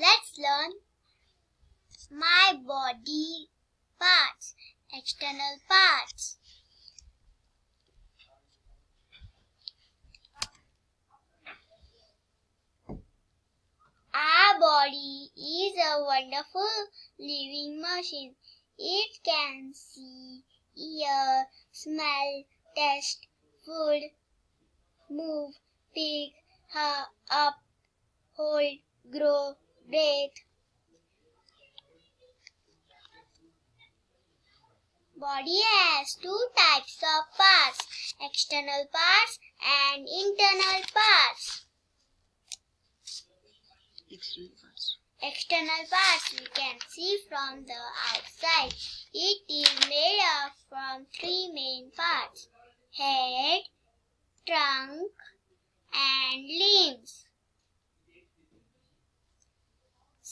Let's learn my body parts, external parts. Our body is a wonderful living machine. It can see, hear, smell, taste food, move, pick, up, hold, grow, breathe. Body has two types of parts, external parts and internal parts. External parts. External parts we can see from the outside. It is made up from three main parts. Head, trunk and limbs.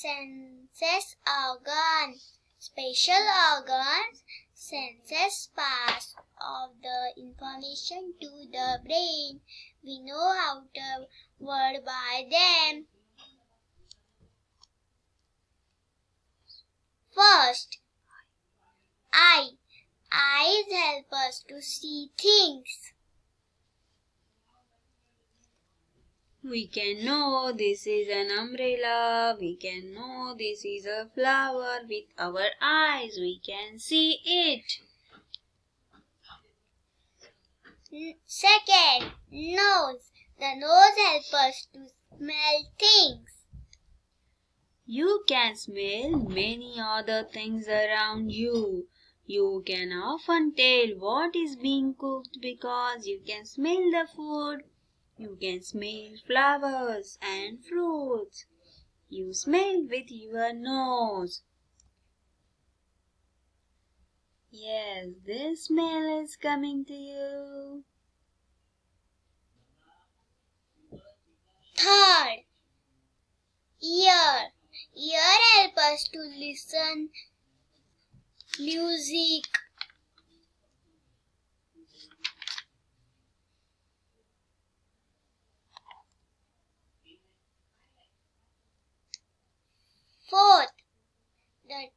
Senses organs. Special organs senses pass of the information to the brain. We know how to word by them. First, eye. Eyes help us to see things. We can know this is an umbrella. We can know this is a flower. With our eyes, we can see it. Second, nose. The nose helps us to smell things. You can smell many other things around you. You can often tell what is being cooked because you can smell the food. You can smell flowers and fruits. You smell with your nose. Yes, this smell is coming to you. Third, ear. Ear help us to listen music. Fourth, the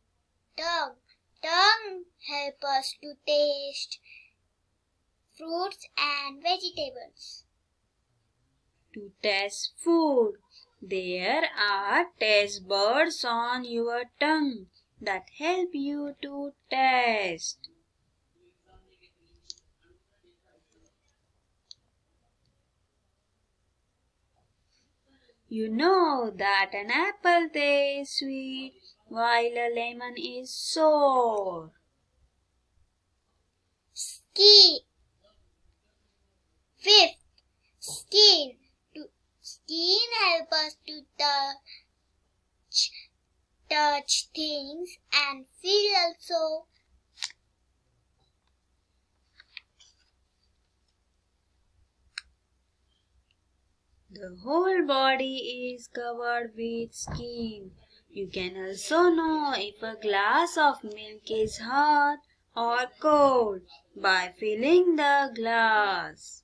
tongue. Tongue help us to taste fruits and vegetables. To taste food. There are taste buds on your tongue that help you to taste. You know that an apple tastes sweet while a lemon is sour. Ski. Fifth, skin. Skin help us to touch, touch things and feel also. The whole body is covered with skin. You can also know if a glass of milk is hot or cold by filling the glass.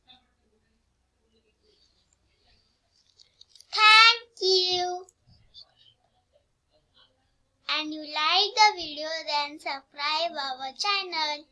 Thank you. And you like the video then subscribe our channel.